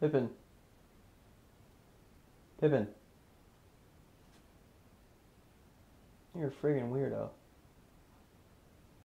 Pippin. Pippin. You're a friggin' weirdo.